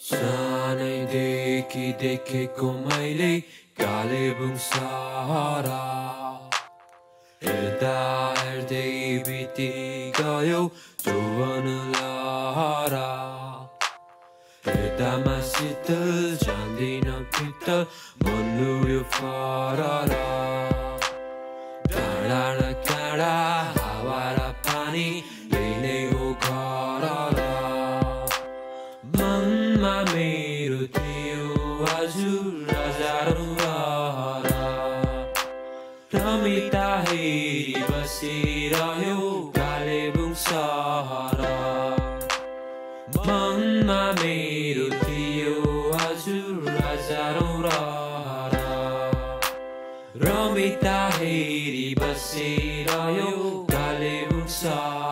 सानैदेखि देखेको मैले कालेबुङ सहरा। हेर्दा हेर्दै बिति गयो जोवन लहरा। हेर्दामा शीतल जान्दिन पित्तल भन्नु यो फरला टाढा र काँडा हावा र पानी यही नै हो मनमा मेरो थियो हजुर हजारौँ रहरा हेरी बसिरह्यो कालेबुङ सहरा। मनमा मेरो थियो हजुर हजारौँ रहरा रमिता हेरी बसिरह्यो कालेबुङ सहरा।